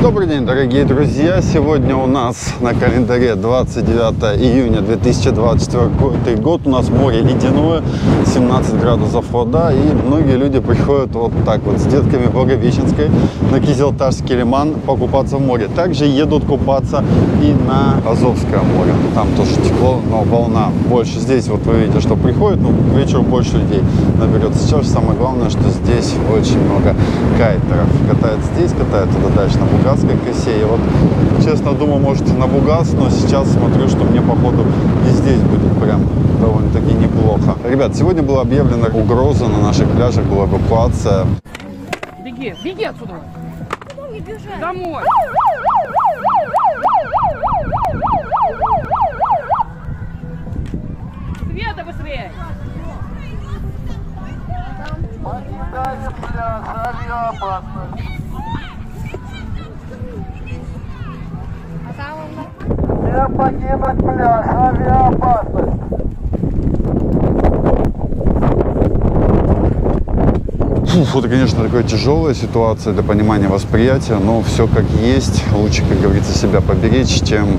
Добрый день, дорогие друзья! Сегодня у нас на календаре 29 июня 2024 год. У нас море ледяное, 17 градусов вода. И многие люди приходят вот так вот с детками Благовещенской на Кизелташский лиман покупаться в море. Также едут купаться и на Азовское море. Там тоже тепло, но волна больше. Здесь вот вы видите, что приходит, ну, к вечеру больше людей наберется. Сейчас самое главное, что здесь очень много кайтеров. Катают здесь, катают туда дальше на Бугасской косе. И вот, честно, думал, может, на Бугас, но сейчас смотрю, что мне, походу, и здесь будет прям довольно-таки неплохо. Ребят, сегодня была объявлена угроза на наших пляжах, была эвакуация. Беги, беги отсюда. Куда мне бежать? Домой. Света быстрее. Покидайте пляж, авиаопасность. Всем покинуть пляж, авиаопасность. Фу, это, конечно, такая тяжелая ситуация для понимания восприятия, но все как есть. Лучше, как говорится, себя поберечь, чем,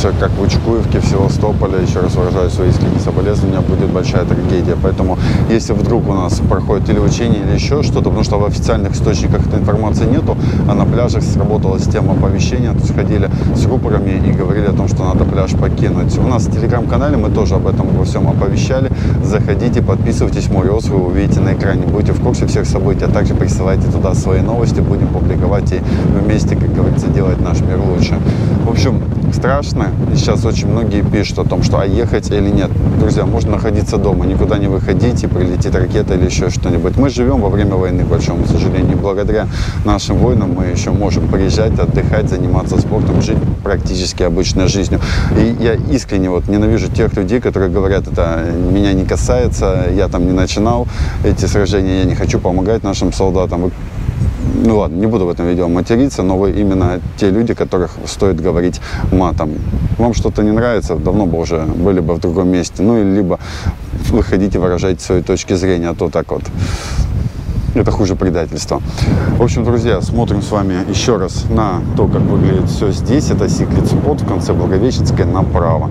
говорится, как в Учкуевке, в Севастополе, еще раз выражаю свои искренние соболезнования, будет большая трагедия. Поэтому, если вдруг у нас проходит или учение, или еще что-то, потому что в официальных источниках этой информации нету, а на пляжах сработала система оповещения, то есть ходили с рупорами и говорили о том, что надо пляж покинуть. У нас в телеграм-канале мы тоже об этом во всем оповещали. Заходите, подписывайтесь, Мориос, вы увидите на экране, будете в курсе всех событий, а также присылайте туда свои новости, будем публиковать и вместе, как говорится, делать наш мир лучше. В общем, страшно. И сейчас очень многие пишут о том, что а ехать или нет. Друзья, можно находиться дома, никуда не выходить, и прилетит ракета или еще что-нибудь. Мы живем во время войны, к большому сожалению. Благодаря нашим воинам мы еще можем приезжать, отдыхать, заниматься спортом, жить практически обычной жизнью. И я искренне вот ненавижу тех людей, которые говорят, это меня не касается, я там не начинал эти сражения, я не хочу помогать нашим солдатам. Ну ладно, не буду в этом видео материться, но вы именно те люди, которых стоит говорить матом. Вам что-то не нравится, давно бы уже были бы в другом месте. Ну или либо выходите, выражайте свои точки зрения, а то так вот это хуже предательства. В общем, друзья, смотрим с вами еще раз на то, как выглядит все здесь. Это Сиклит Спот в конце Благовещенской направо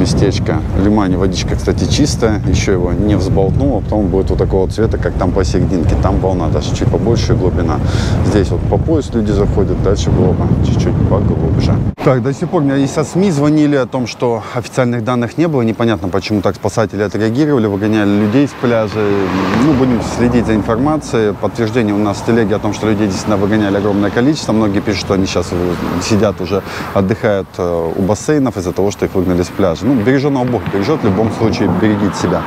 местечко. Лимане водичка, кстати, чистая, еще его не взболтнуло, а потом будет вот такого цвета, как там посерединке. Там волна даже чуть побольше глубина. Здесь вот по пояс люди заходят, дальше глоба чуть-чуть поглубже. Так, до сих пор меня из со СМИ звонили о том, что официальных данных не было. Непонятно, почему так спасатели отреагировали, выгоняли людей с пляжа. Ну, будем следить за информацией. Подтверждение у нас в телеге о том, что людей действительно выгоняли огромное количество. Многие пишут, что они сейчас сидят уже, отдыхают э, у бассейнов из-за того, что их выгнали с пляжа. Ну, береженого Бог бережет, в любом случае берегите себя.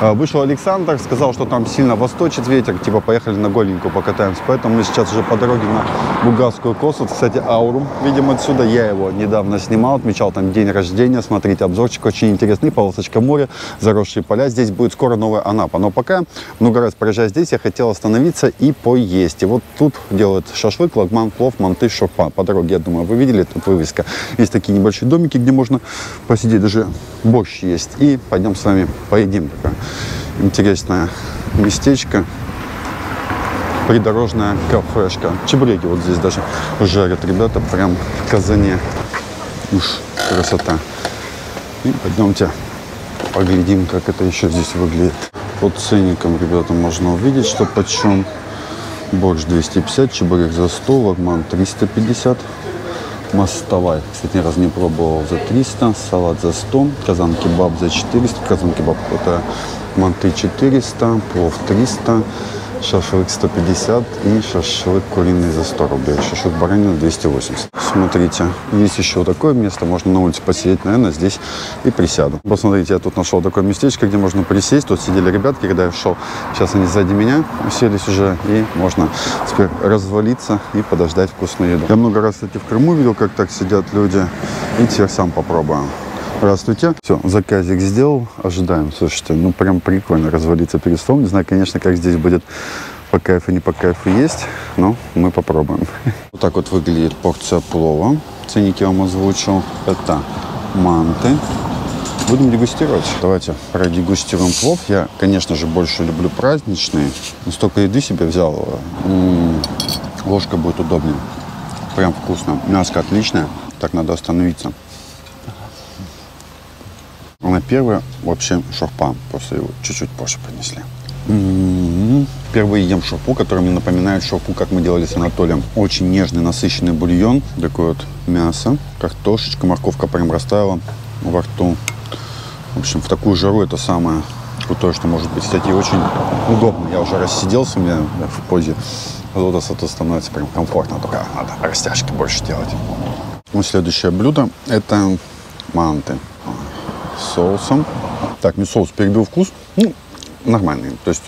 Э, Вышел Александр, сказал, что там сильно восточит ветер, типа поехали на голенькую покатаемся. Поэтому мы сейчас уже по дороге на Бугасскую косу. Кстати, аурум видим отсюда. Я его недавно снимал, отмечал там день рождения. Смотрите, обзорчик очень интересный. Полосочка моря, заросшие поля. Здесь будет скоро новая Анапа. Но пока много раз проезжая здесь, я хотел остановиться и поесть. И вот тут делают шашлык, лагман, плов, манты, шурпа. По дороге, я думаю, вы видели, тут вывеска. Есть такие небольшие домики, где можно посидеть, даже борщ есть. И пойдем с вами поедим. Такое интересное местечко придорожная кафешка. Чебуреки вот здесь даже жарят ребята прям в казане. Уж красота. И пойдемте поглядим, как это еще здесь выглядит. По ценникам, ребята, можно увидеть, что почем. Борщ 250, чебурек за 100, лагман 350. Мостовая, кстати, ни разу не пробовал, за 300. Салат за 100. Казан кебаб за 400. Казан кебаб это манты 400, плов 300 шашлык 150 и шашлык куриный за 100 рублей. Шашлык баранина 280. Смотрите, есть еще такое место, можно на улице посидеть, наверное, здесь и присяду. Посмотрите, я тут нашел такое местечко, где можно присесть. Тут сидели ребятки, когда я шел. Сейчас они сзади меня уселись уже, и можно теперь развалиться и подождать вкусную еду. Я много раз, кстати, в Крыму видел, как так сидят люди. И теперь сам попробую. Здравствуйте. Все, заказик сделал. Ожидаем. Слушайте, ну прям прикольно развалиться перед столом. Не знаю, конечно, как здесь будет по кайфу, не по кайфу есть, но мы попробуем. Вот так вот выглядит порция плова. Ценники я вам озвучил. Это манты. Будем дегустировать. Давайте продегустируем плов. Я, конечно же, больше люблю праздничный. Но столько еды себе взял. Ложка будет удобнее. Прям вкусно. Мяско отличное. Так надо остановиться. А на первое вообще шурпа. Просто его чуть-чуть позже принесли. М-м-м. Впервые ем шурпу, которая мне напоминает шурпу, как мы делали с Анатолием. Очень нежный, насыщенный бульон. Такое вот мясо, картошечка, морковка прям растаяла во рту. В общем, в такую жару это самое крутое, что может быть. Кстати, очень удобно. Я уже рассиделся, у меня в позе лотоса тут становится прям комфортно. Только надо растяжки больше делать. Ну, следующее блюдо – это манты соусом. Так, мне соус перебил вкус. Ну, нормальный. То есть,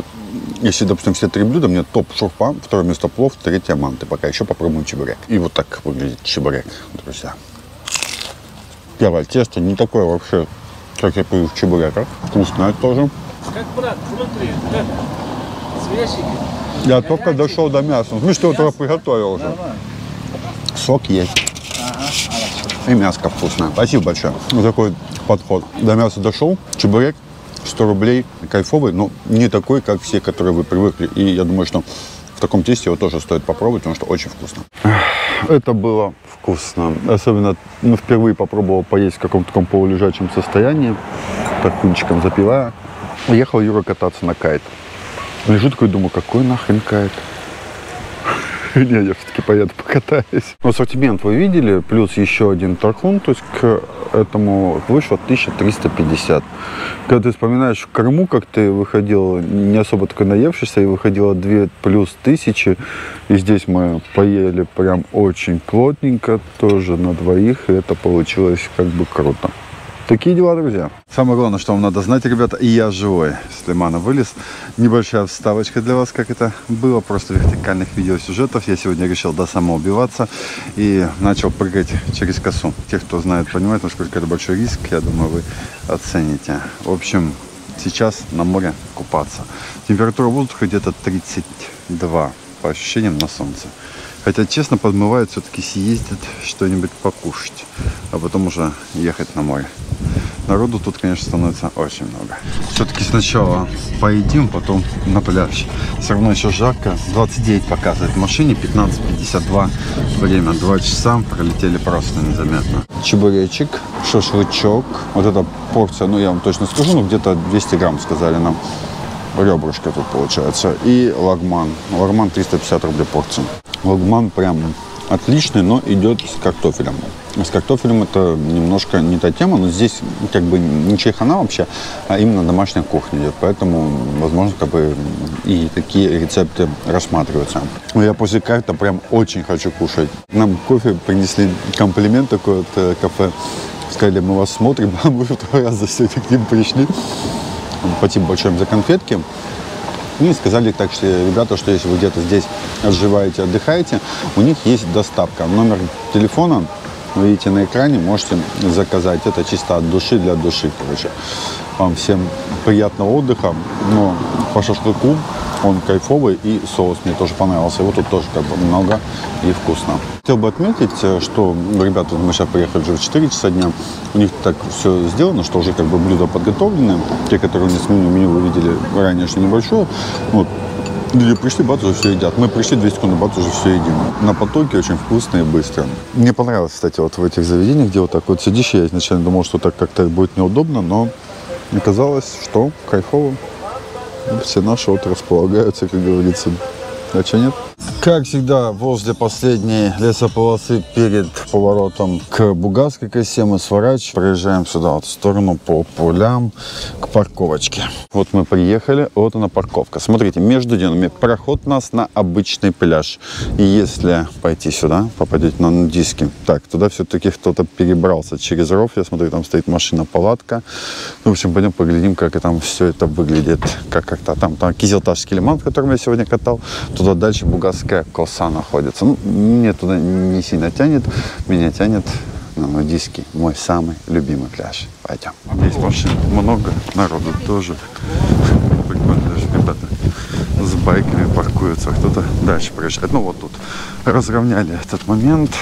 если, допустим, все три блюда, мне топ шурпа, второе место плов, третье манты. Пока еще попробуем чебурек. И вот так выглядит чебурек, друзья. Первое тесто не такое вообще, как я привык в чебуреках. Вкусное тоже. Как брат, смотри, как свежий. Я только дошел до мяса. Ну, что я приготовил уже. Сок есть. И мяско вкусное. Спасибо большое. Вот такой подход. До мяса дошел. Чебурек 100 рублей. Кайфовый, но не такой, как все, которые вы привыкли. И я думаю, что в таком тесте его тоже стоит попробовать, потому что очень вкусно. Это было вкусно. Особенно ну, впервые попробовал поесть в каком-то таком полулежачем состоянии. Так кунчиком запивая. Уехал Юра кататься на кайт. Лежу такой, думаю, какой нахрен кайт? Не, я все-таки поеду покатаюсь. Ну, ассортимент вы видели, плюс еще один тархун, то есть к этому вышло 1350. Когда ты вспоминаешь в Крыму, как ты выходил, не особо такой наевшийся, и выходило 2 плюс тысячи, и здесь мы поели прям очень плотненько, тоже на двоих, и это получилось как бы круто. Такие дела, друзья. Самое главное, что вам надо знать, ребята, и я живой. С лимана вылез. Небольшая вставочка для вас, как это было. Просто вертикальных видеосюжетов. Я сегодня решил до самоубиваться и начал прыгать через косу. Те, кто знает, понимают, насколько это большой риск, я думаю, вы оцените. В общем, сейчас на море купаться. Температура воздуха где-то 32 по ощущениям на солнце. Хотя, честно, подмывает все-таки съездить что-нибудь покушать, а потом уже ехать на море. Народу тут, конечно, становится очень много. Все-таки сначала поедим, потом на пляж. Все равно еще жарко. 29 показывает в машине, 15.52 время. 2 часа пролетели просто незаметно. Чебуречек, шашлычок. Вот эта порция, ну я вам точно скажу, ну где-то 200 грамм сказали нам. Ребрышко тут получается. И лагман. Лагман 350 рублей порция. Лагман прям отличный, но идет с картофелем. С картофелем это немножко не та тема, но здесь как бы не чайхана вообще, а именно домашняя кухня идет. Поэтому, возможно, как бы и такие рецепты рассматриваются. Но я после карта прям очень хочу кушать. Нам кофе принесли комплимент такой от э, кафе. Сказали, мы вас смотрим, а мы второй раз за сегодня к ним пришли. Спасибо большое за конфетки. Ну и сказали так, что ребята, что если вы где-то здесь отживаете, отдыхаете, у них есть доставка. Номер телефона вы видите на экране, можете заказать. Это чисто от души для души, короче. Вам всем приятного отдыха. Но по шашлыку он кайфовый и соус мне тоже понравился. Его тут тоже как бы много и вкусно. Хотел бы отметить, что ребята, мы сейчас приехали уже в 4 часа дня, у них так все сделано, что уже как бы блюда подготовлены. Те, которые у них с меню, меню вы видели ранее, что небольшое. Вот, Люди пришли, бац, уже все едят. Мы пришли, 2 секунды, бац, уже все едим. На потоке очень вкусно и быстро. Мне понравилось, кстати, вот в этих заведениях, где вот так вот сидишь, я изначально думал, что так как-то будет неудобно, но оказалось, что кайфово. Все наши вот располагаются, как говорится. А что нет? Как всегда, возле последней лесополосы перед поворотом к Бугарской косе мы сворачиваем, проезжаем сюда вот в сторону по полям к парковочке. Вот мы приехали, вот она парковка. Смотрите, между делами проход нас на обычный пляж. И если пойти сюда, попадете на нудистский, так, туда все-таки кто-то перебрался через ров. Я смотрю, там стоит машина-палатка. В общем, пойдем поглядим, как там все это выглядит. Как как-то там, там Кизилташский лиман, в котором я сегодня катал. Туда дальше Бугарская коса находится. Ну, мне туда не сильно тянет, меня тянет на нудистский, мой самый любимый пляж. Пойдем. Здесь машин много, народу тоже. Прикольно, даже ребята с байками паркуются, кто-то дальше приезжает. Ну вот тут разровняли этот момент.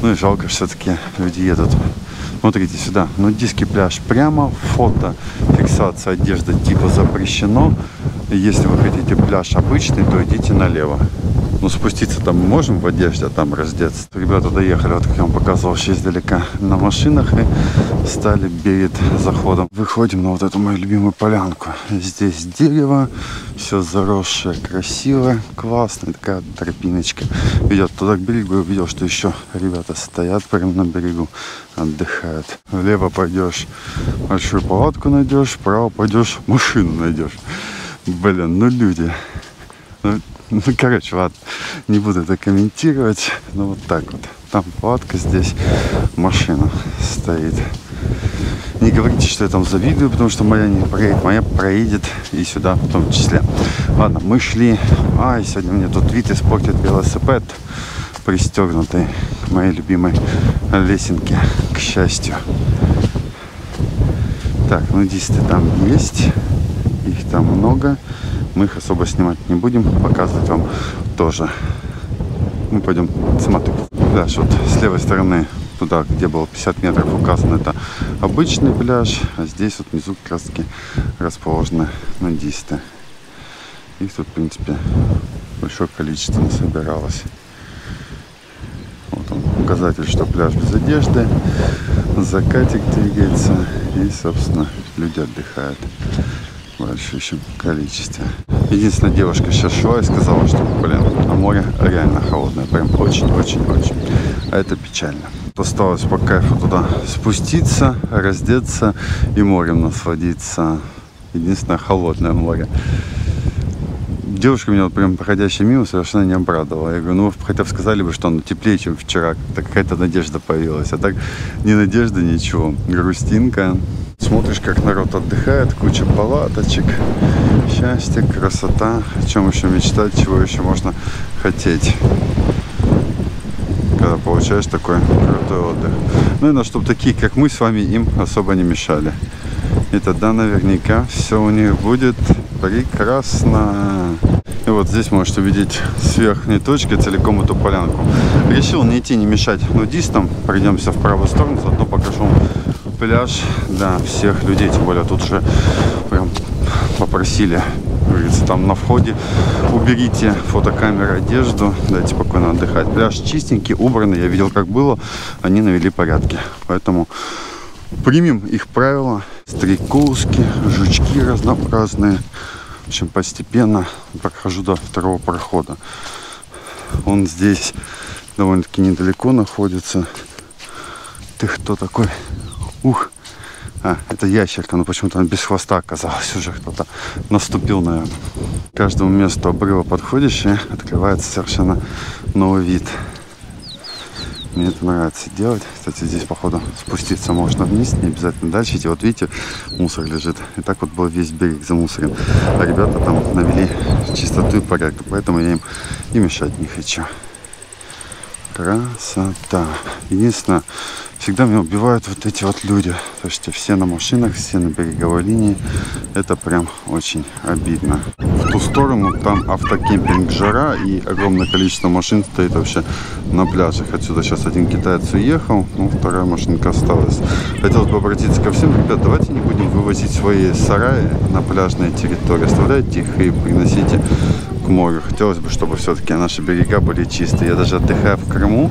Ну и жалко, все-таки люди едут. Смотрите сюда, нудистский пляж. Прямо фото, фиксация одежды типа запрещено. Если вы хотите пляж обычный, то идите налево. Ну, спуститься там можем в одежде, а там раздеться. Ребята доехали, вот как я вам показывал, еще издалека на машинах и стали перед заходом. Выходим на вот эту мою любимую полянку. Здесь дерево, все заросшее, красиво, классно. Такая тропиночка ведет туда к берегу. Я увидел, что еще ребята стоят прямо на берегу, отдыхают. Влево пойдешь, большую палатку найдешь, вправо пойдешь, машину найдешь. Блин, ну люди. Ну, ну, короче, ладно, не буду это комментировать. Ну, вот так вот. Там палатка, здесь машина стоит. Не говорите, что я там завидую, потому что моя не проедет. Моя проедет и сюда в том числе. Ладно, мы шли. Ай, сегодня мне тут вид испортит велосипед пристегнутый к моей любимой лесенке, к счастью. Так, ну нудисты там есть. Их там много. Мы их особо снимать не будем. Показывать вам тоже. Мы пойдем смотреть. Пляж вот с левой стороны туда, где было 50 метров указано, это обычный пляж, а здесь вот внизу таки расположены нудисты. Их тут, в принципе, большое количество собиралось. Вот он, указатель, что пляж без одежды, закатик двигается и, собственно, люди отдыхают в большущем количестве. Единственная девушка сейчас шла и сказала, что, блин, а море реально холодное, прям очень-очень-очень. А это печально. Осталось по кайфу туда спуститься, раздеться и морем насладиться. Единственное, холодное море. Девушка меня вот прям проходящая мимо совершенно не обрадовала. Я говорю, ну хотя бы сказали бы, что оно теплее, чем вчера. Какая-то надежда появилась. А так ни надежды, ничего. Грустинка. Смотришь, как народ отдыхает, куча палаточек, счастье, красота. О чем еще мечтать, чего еще можно хотеть когда получаешь такой крутой отдых. Ну и на чтобы такие, как мы с вами, им особо не мешали. И тогда наверняка все у них будет прекрасно. И вот здесь можете увидеть с верхней точки целиком эту полянку. Решил не идти, не мешать нудистам. Пройдемся в правую сторону, заодно покажу пляж для всех людей. Тем более тут же прям попросили говорится, там на входе уберите фотокамеры, одежду, дайте спокойно отдыхать. Пляж чистенький, убранный, я видел, как было, они навели порядки. Поэтому примем их правила. Стрекозки, жучки разнообразные. В общем, постепенно прохожу до второго прохода. Он здесь довольно-таки недалеко находится. Ты кто такой? Ух! А, это ящерка, но почему-то она без хвоста оказалась уже. Кто-то наступил, наверное. К каждому месту обрыва подходишь и открывается совершенно новый вид. Мне это нравится делать. Кстати, здесь, походу, спуститься можно вниз, не обязательно дальше идти. Вот видите, мусор лежит. И так вот был весь берег замусорен. А ребята там навели чистоту и порядок. Поэтому я им и мешать не хочу. Красота. Единственное, всегда меня убивают вот эти вот люди. То есть все на машинах, все на береговой линии. Это прям очень обидно. В ту сторону там автокемпинг жара и огромное количество машин стоит вообще на пляжах. Отсюда сейчас один китаец уехал, ну вторая машинка осталась. Хотелось бы обратиться ко всем. Ребят, давайте не будем вывозить свои сараи на пляжные территории. Оставляйте их и приносите к морю. Хотелось бы, чтобы все-таки наши берега были чистые. Я даже отдыхая в Крыму,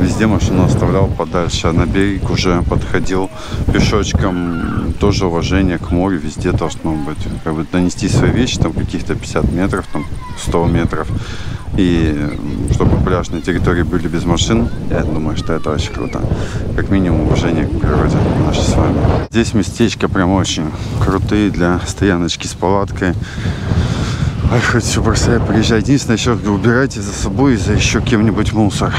везде машину оставлял подальше, а на берег уже подходил пешочком. Тоже уважение к морю везде должно быть. Как бы донести свои вещи, там каких-то 50 метров, там 100 метров. И чтобы пляжные территории были без машин, я думаю, что это очень круто. Как минимум уважение к природе нашей с вами. Здесь местечко прям очень крутые для стояночки с палаткой. Ай, хоть все бросай, приезжай. Единственное, еще убирайте за собой и за еще кем-нибудь мусор.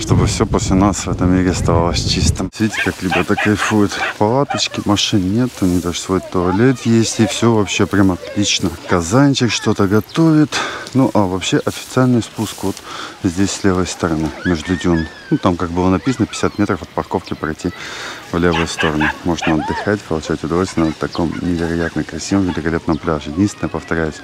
Чтобы все после нас в этом мире оставалось чистым. Видите, как ребята кайфуют. Палаточки, машин нет, у них даже свой туалет есть. И все вообще прям отлично. Казанчик что-то готовит. Ну, а вообще официальный спуск вот здесь с левой стороны, между дюн. Ну, там, как было написано, 50 метров от парковки пройти в левую сторону. Можно отдыхать, получать удовольствие на таком невероятно красивом, великолепном пляже. Единственное, повторяюсь,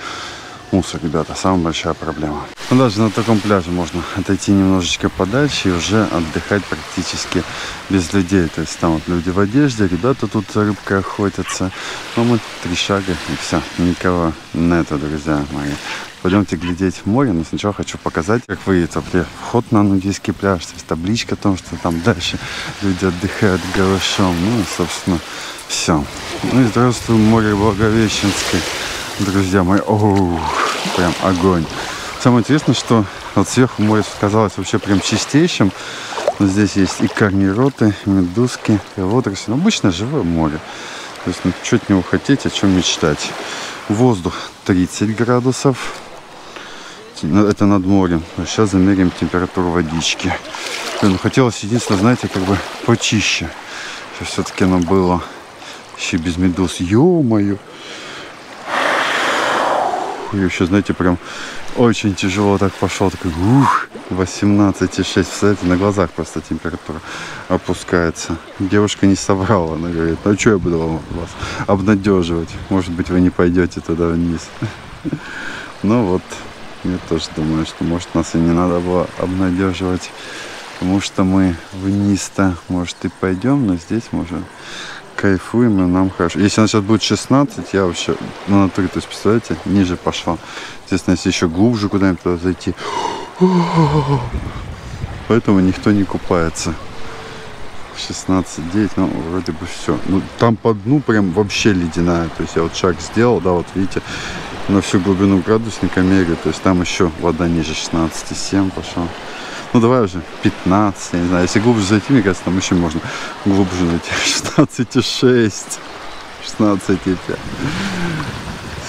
мусор, ребята, самая большая проблема. Но даже на таком пляже можно отойти немножечко подальше и уже отдыхать практически без людей. То есть там вот люди в одежде, ребята тут за рыбкой охотятся. Но мы три шага и все, никого нету, друзья мои. пойдемте глядеть море, но сначала хочу показать, как вообще вход на нудийский пляж. Здесь табличка о том, что там дальше люди отдыхают голышом. Ну и, собственно, все. Ну и здравствуй, море Благовещенское. Друзья мои, оу, прям огонь. Самое интересное, что вот сверху море казалось вообще прям чистейшим. Но здесь есть и корнероты, и медузки, и водоросли. Ну, обычно живое море. То есть, ну, что от него хотеть, о чем мечтать. Воздух 30 градусов. Ну, Это над морем. Сейчас замерим температуру водички. Блин, Ну, хотелось единственное, знаете, как бы почище. Все-таки оно было еще без медуз. Ё-моё. И еще, знаете, прям очень тяжело так пошел. Такой, ух, 18,6. Представляете, на глазах просто температура опускается. Девушка не соврала. Она говорит, ну что я буду вас обнадеживать? Может быть, вы не пойдете туда вниз. Ну вот, я тоже думаю, что может нас и не надо было обнадеживать. Потому что мы вниз-то, может, и пойдем, но здесь можем кайфуем, и нам хорошо. Если она сейчас будет 16, я вообще на натуре, то есть, представляете, ниже пошла. Естественно, если еще глубже куда-нибудь туда зайти. Поэтому никто не купается. 16-9, ну, вроде бы все. Ну, там по дну прям вообще ледяная. То есть я вот шаг сделал, да, вот видите, на всю глубину градусника меряю. То есть там еще вода ниже 16,7 пошла. Ну, давай уже 15, я не знаю. Если глубже зайти, мне кажется, там еще можно глубже зайти. 16,6, 16,5.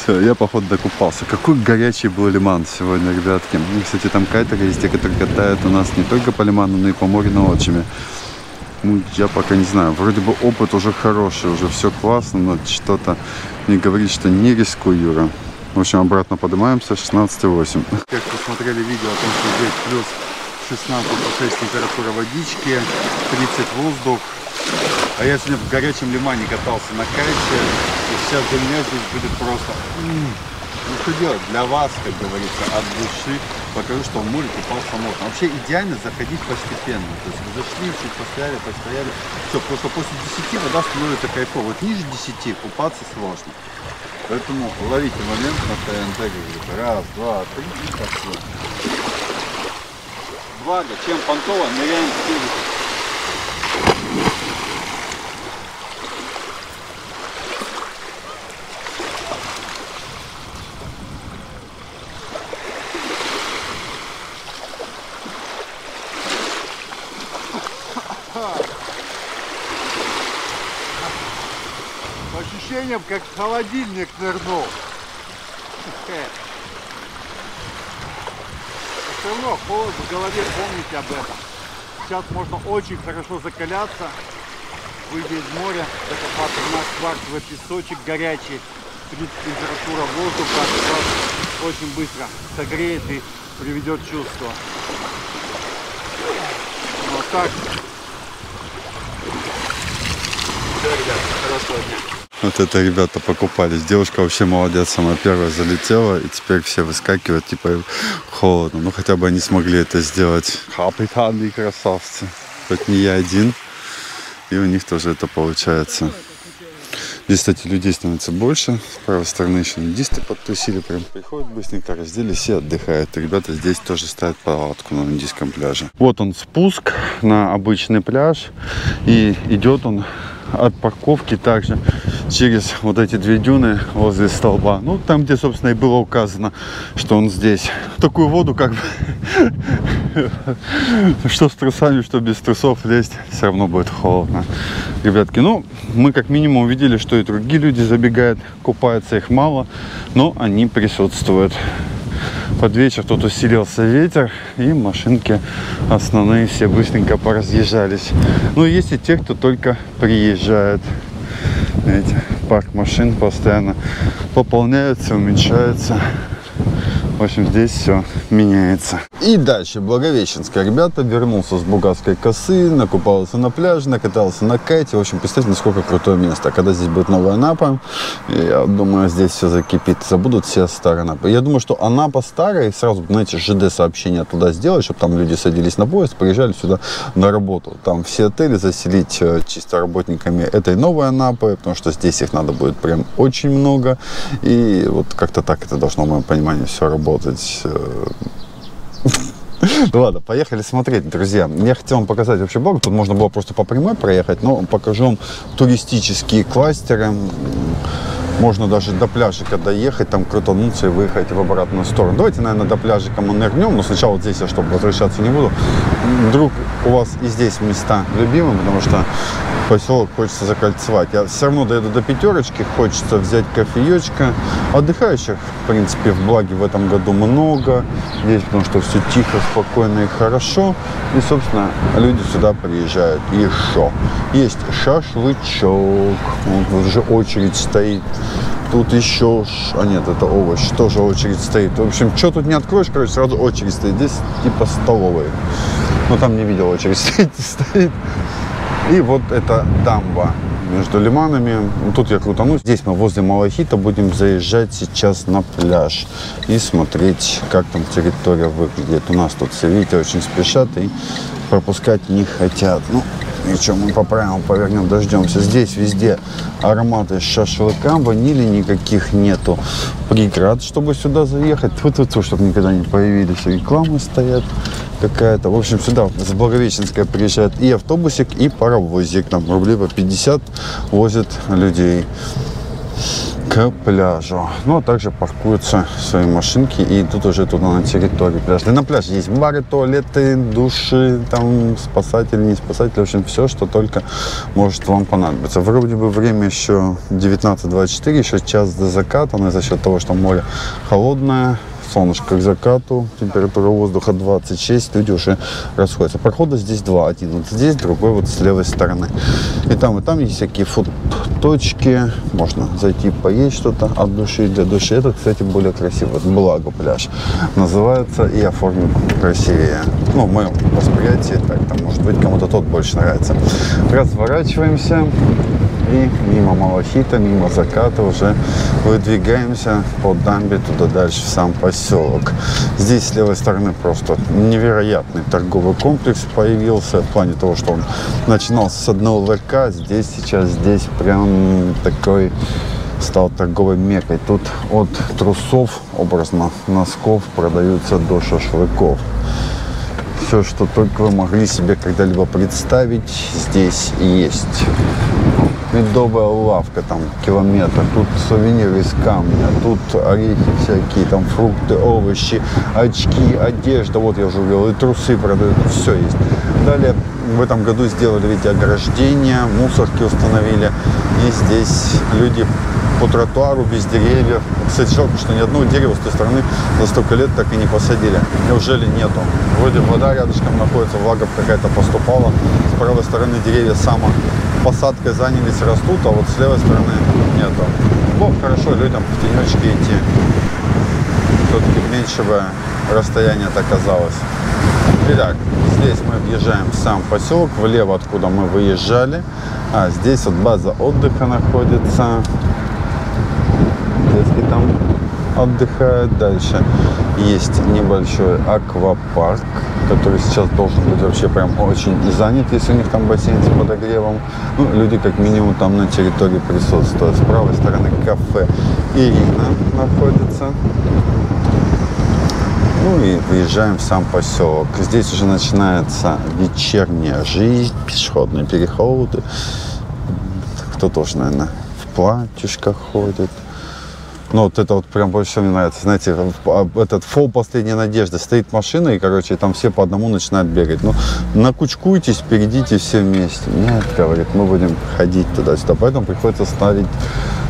Все, я, походу, докупался. Какой горячий был лиман сегодня, ребятки. Ну, кстати, там кайтеры есть, те, которые катают у нас не только по лиману, но и по морю на отчиме. Ну, я пока не знаю. Вроде бы опыт уже хороший, уже все классно, но что-то мне говорит, что не рискуй, Юра. В общем, обратно поднимаемся, 16,8. Как посмотрели видео о том, что здесь плюс 16,6 температура водички, 30 воздух. А я сегодня в горячем лимане катался на кайте, и для меня здесь будет просто... Ну что делать? Для вас, как говорится, от души покажу, что в море купаться можно. Вообще идеально заходить постепенно. То есть вы зашли, чуть постояли, постояли. Все, просто после 10 вода становится кайфово. Вот ниже 10 купаться сложно. Поэтому ловите момент на ТНТ, говорит, раз, два, три и пошло. Благо, чем понтово, ныряем в берег. По ощущениям, как в холодильник нырнул. Все равно холод в голове, помните об этом. Сейчас можно очень хорошо закаляться, выйдя из моря, закопаться в наш кварцевый песочек горячий, принципе, температура воздуха вас очень быстро согреет и приведет чувство. Вот так. Все, ребята, хорошего дня. Вот это ребята покупались. Девушка вообще молодец, самая первая залетела, и теперь все выскакивают, типа холодно. Ну хотя бы они смогли это сделать. Капитаны красавцы. Хоть не я один, и у них тоже это получается. Здесь, кстати, людей становится больше. С правой стороны еще нудисты подтусили. Прям приходят быстренько, разделись и отдыхают. И ребята здесь тоже ставят палатку на нудистском пляже. Вот он спуск на обычный пляж. И идет он от парковки также через вот эти две дюны возле столба. Ну, там, где, собственно, и было указано, что он здесь. Такую воду, как бы, что с трусами, что без трусов лезть, все равно будет холодно. Ребятки, ну, мы как минимум увидели, что и другие люди забегают, купаются, их мало, но они присутствуют. Под вечер тут усилился ветер, и машинки основные все быстренько поразъезжались. Ну, есть и те, кто только приезжает. Видите, парк машин постоянно пополняется, уменьшается. В общем, здесь все меняется. И дальше Благовещенская. Ребята вернулся с Бугатской косы, накупался на пляже, накатался на кайте. В общем, представьте, насколько крутое место. Когда здесь будет новая Анапа, я думаю, здесь все закипит. Забудут все старые Анапы. Я думаю, что Анапа старая, и сразу, знаете, ЖД-сообщение туда сделать, чтобы там люди садились на поезд, приезжали сюда на работу. Там все отели заселить э, чисто работниками этой новой Анапы, потому что здесь их надо будет прям очень много. И вот как-то так это должно, в моем понимании, все работать. Работать. Э, Ну ладно, поехали смотреть, друзья. Я хотел вам показать вообще блог. Тут можно было просто по прямой проехать, но покажу вам туристические кластеры. Можно даже до пляжика доехать, там крутануться и выехать в обратную сторону. Давайте, наверное, до пляжика мы нырнем, но сначала вот здесь я, чтобы возвращаться не буду. Вдруг у вас и здесь места любимые, потому что поселок хочется закольцевать. Я все равно доеду до пятерочки, хочется взять кофеечка. Отдыхающих, в принципе, в Благе в этом году много. Здесь, потому что все тихо, спокойно и хорошо. И, собственно, люди сюда приезжают. Еще. Есть шашлычок. Вот уже очередь стоит. Тут еще, а нет, это овощ, тоже очередь стоит. В общем, что тут не откроешь, короче, сразу очередь стоит. Здесь типа столовые. Но там не видел очередь стоит, стоит. И вот это дамба между лиманами. Ну, Тут я крутану. Здесь мы возле Малахита будем заезжать сейчас на пляж и смотреть, как там территория выглядит. У нас тут все, видите, очень спешат и пропускать не хотят. Ну, ничего, мы поправим, повернем, дождемся. Здесь везде ароматы шашлыка, ванили никаких нету. Преград, чтобы сюда заехать. Тьфу-тьфу-тьфу, чтобы никогда не появились. Рекламы стоят какая-то. В общем, сюда с Благовещенска приезжает и автобусик, и паровозик. Там рублей по 50 возят людей к пляжу. Ну, а также паркуются свои машинки и тут уже туда на территории пляжа. На пляже есть бары, туалеты, души, там спасатели, не спасатели, в общем, все, что только может вам понадобиться. Вроде бы время еще 19.24, еще час до заката, но за счет того, что море холодное, солнышко к закату, температура воздуха 26, люди уже расходятся. Прохода здесь два, один вот здесь, другой вот с левой стороны. И там, и там есть всякие фуд-точки, можно зайти поесть что-то от души для души. Это, кстати, более красиво, Благо пляж называется и оформлен красивее. Ну, в моем восприятии, так, там, может быть, кому-то тот больше нравится. Разворачиваемся и мимо Малахита, мимо заката уже выдвигаемся по дамбе туда дальше, в сам поселок. Здесь с левой стороны просто невероятный торговый комплекс появился в плане того, что он начинался с одного ларька, здесь сейчас здесь прям такой стал торговой мекой. Тут от трусов, образно, носков продаются до шашлыков. Все, что только вы могли себе когда-либо представить, здесь есть медовая лавка, там километр, тут сувениры из камня, тут орехи всякие, там фрукты, овощи, очки, одежда, вот я уже говорил, и трусы продают, все есть. Далее в этом году сделали, видите, ограждение, мусорки установили, и здесь люди по тротуару без деревьев. Кстати, жалко, что ни одного дерева с той стороны за столько лет так и не посадили. Неужели нету? Вроде вода рядышком находится, влага какая-то поступала. С правой стороны деревья само посадкой занялись, растут, а вот с левой стороны нету. Ну, хорошо людям в тенечке идти. Все-таки меньшего расстояния это оказалось. Итак, здесь мы въезжаем в сам поселок, влево, откуда мы выезжали. А здесь вот база отдыха находится. Детки там отдыхают. Дальше есть небольшой аквапарк, который сейчас должен быть вообще прям очень занят, если у них там бассейн с подогревом. Ну, люди как минимум там на территории присутствуют. С правой стороны кафе Ирина находится. Ну и выезжаем в сам поселок. Здесь уже начинается вечерняя жизнь, пешеходные переходы. Кто-то уже, наверное, в платьюшках ходит. Ну, вот это вот прям больше всего мне нравится. Знаете, этот фол «Последняя надежда». Стоит машина, и, короче, там все по одному начинают бегать. Ну, накучкуйтесь, перейдите все вместе. Нет, говорит, мы будем ходить туда-сюда. Поэтому приходится ставить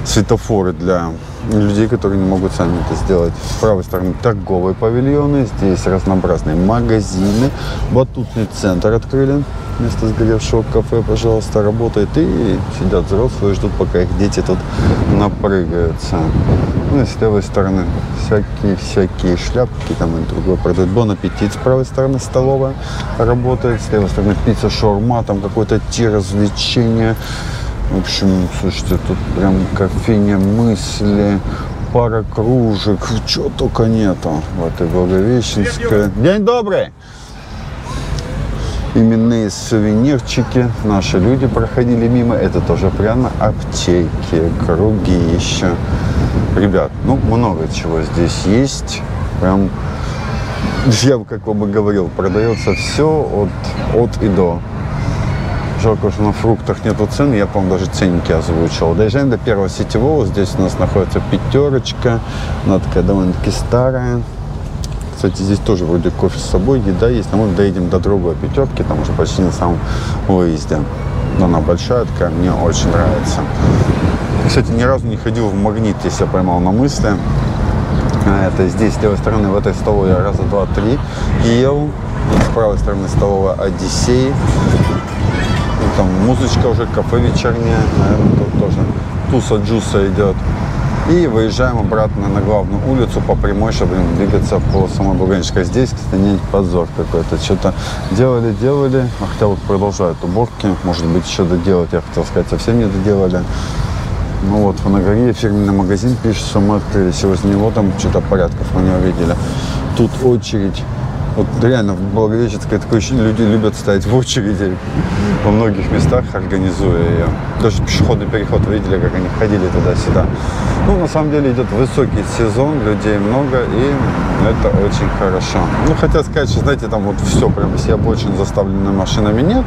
светофоры для людей, которые не могут сами это сделать. С правой стороны торговые павильоны, здесь разнообразные магазины, батутный центр открыли. Вместо сгоревшего кафе, пожалуйста, работает. И сидят взрослые, ждут, пока их дети тут напрыгаются. Ну и с левой стороны всякие-всякие шляпки, там и другое продают. Бон аппетит с правой стороны столовая работает. С левой стороны пицца, шаурма, там какое-то те развлечения. В общем, слушайте, тут прям кофейня мысли, пара кружек, чего только нету в этой Благовещенской. День добрый! Именные сувенирчики. Наши люди проходили мимо. Это тоже прямо аптеки, круги еще. Ребят, ну много чего здесь есть. Прям, я как вам и говорил, продается все от, от и до. Жалко, что на фруктах нету цен, я, по-моему, даже ценники озвучил. Доезжаем до первого сетевого, здесь у нас находится пятерочка, она такая довольно-таки старая. Кстати, здесь тоже вроде кофе с собой, еда есть, но мы доедем до другой пятерки, там уже почти на самом выезде. Но она большая такая, мне очень нравится. Кстати, ни разу не ходил в магнит, если я поймал на мысли. А, Это здесь, с левой стороны, в этой столовой я раза два-три ел. С правой стороны столовая Одиссей. Там музычка уже, кафе вечернее, наверное, тут тоже туса джуса идет. И выезжаем обратно на главную улицу по прямой, чтобы двигаться по самой Бурганчике. Здесь, кстати, не позор какой-то. Что-то делали, делали, хотя вот продолжают уборки. Может быть, еще доделать, я хотел сказать, совсем не доделали. Ну вот, в Нагаре фирменный магазин пишет, что мы открылись, возле него там что-то порядков мы не увидели. Тут очередь. Вот реально в Благовещенской такое ощущение, люди любят стоять в очереди во многих местах, организуя ее. Даже пешеходный переход видели, как они ходили туда-сюда. Ну, на самом деле идет высокий сезон, людей много, и это очень хорошо. Ну, хотя сказать, что, знаете, там вот все, прям все обочины заставлены машинами нет,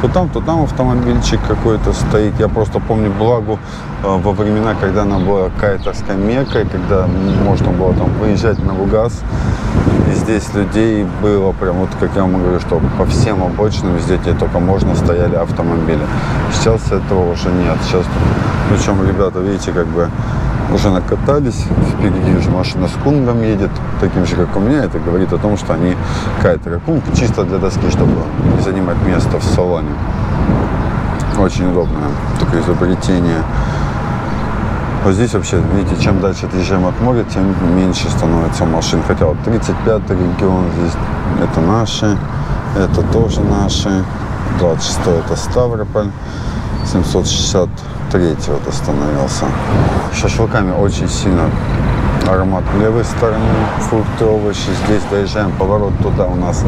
то там, то там автомобильчик какой-то стоит. Я просто помню Благу э, во времена, когда она была мекой, когда можно было там выезжать на Лугас, здесь людей было прям, вот как я вам говорю, что по всем обочинам везде где только можно стояли автомобили. Сейчас этого уже нет. Сейчас, причем ребята, видите, как бы уже накатались, впереди уже машина с кунгом едет, таким же, как у меня, это говорит о том, что они кайтеры. Кунг чисто для доски, чтобы не занимать место в салоне. Очень удобное такое изобретение. Вот здесь вообще, видите, чем дальше отъезжаем от моря, тем меньше становится машин. Хотя вот 35-й регион здесь, это наши, это тоже наши. 26 это Ставрополь, 763 вот остановился. Шашлыками очень сильно аромат левой стороны, фрукты, овощи. Здесь доезжаем, поворот туда у нас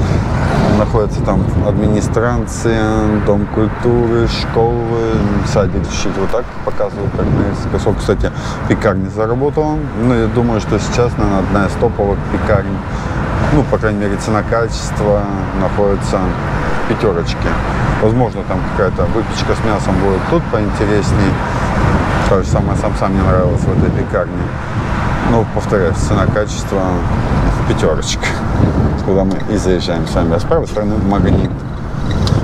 находится там администрация, дом культуры, школы, садик вот так показывают, как на Сколько, кстати, пекарня заработала. Ну, я думаю, что сейчас, наверное, одна из топовых пекарен, ну, по крайней мере, цена-качество находится в пятерочке. Возможно, там какая-то выпечка с мясом будет тут поинтереснее. То же самое сам-сам мне нравилось в этой пекарне. Ну, повторяюсь, цена-качество в пятерочке. Куда мы и заезжаем с вами. А с правой стороны магнит.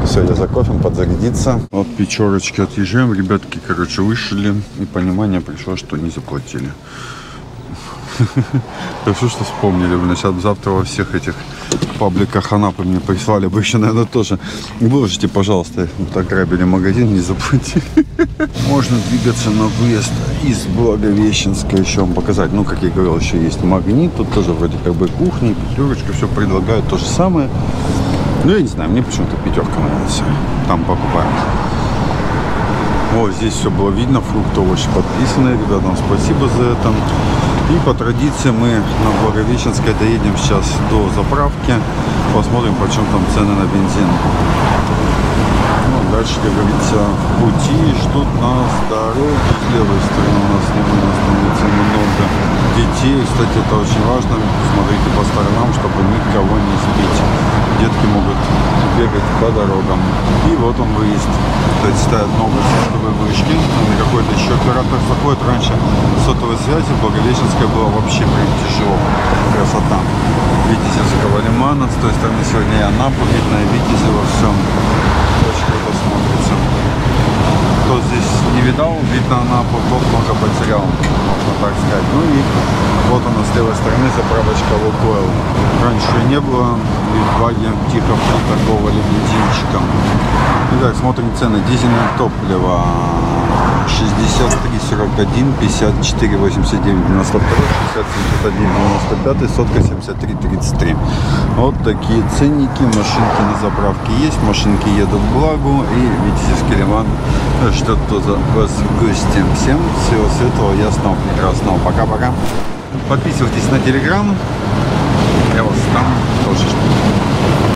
Все, я за кофе подзарядиться. От пятерочки отъезжаем. Ребятки, короче, вышли. И понимание пришло, что не заплатили. Хорошо, что вспомнили. Блин, сейчас завтра во всех этих пабликах Анапы мне прислали бы еще, наверное, тоже. Выложите, пожалуйста, вот ограбили магазин, не заплатили. Можно двигаться на выезд из Благовещенска еще вам показать. Ну, как я говорил, еще есть магнит. Тут тоже вроде как бы кухня, пятерочка, все предлагают то же самое. Ну, я не знаю, мне почему-то пятерка нравится. Там покупаем. Вот здесь все было видно, фрукты, овощи подписаны. Ребятам спасибо за это. И по традиции мы на Благовещенской доедем сейчас до заправки. Посмотрим, почем там цены на бензин. Ну, дальше, как говорится, пути ждут нас дороги. С левой стороны у нас не становится много детей. Кстати, это очень важно. Смотрите по сторонам, чтобы никого не сбить. Детки могут бегать по дорогам. И вот он выезд. Кстати, стоят много сотовой вышки. На какой-то еще оператор заходит. Раньше сотовой связи в Благовещенской было вообще прям тяжело. Красота. Витязевского лимана. С той стороны сегодня и Анапу видно, и Витязево все. Очень круто смотрится. Кто здесь не видал, видно Анапу, тот много потерял, можно так сказать. Ну и вот она с левой стороны заправочка Лукойл. Раньше ее не было, и в Баге тихо приторговали бензинчиком. Итак, смотрим цены. Дизельное топливо 63, 41, 54, 89, 92, 60, 71, 95, сотка 73, 33. Вот такие ценники. Машинки на заправке есть, машинки едут в Благу и Витязевский Ливан ждет туда вас в гости. Всем всего светлого, ясного, прекрасного. Пока-пока. Подписывайтесь на телеграм. Я вас там тоже жду.